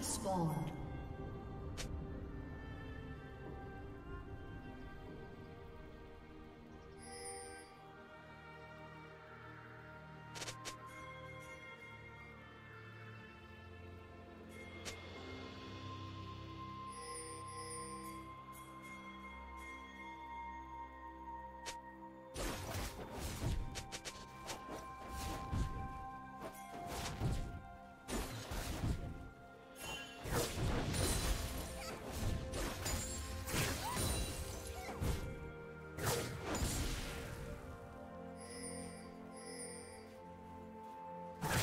Have spawned.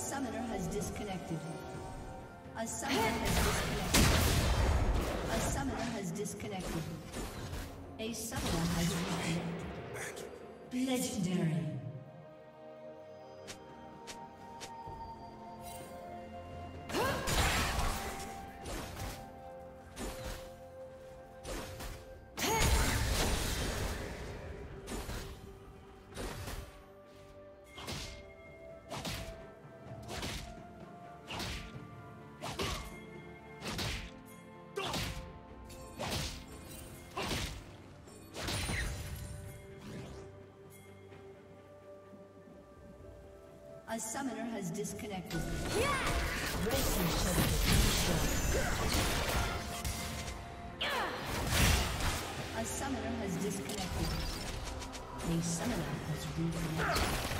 Summoner has disconnected. A summoner has disconnected. A summoner has disconnected. A summoner has reconnected. Legendary. A summoner has disconnected. Turret A summoner has disconnected. A summoner has reconnected.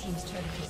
Team's turret has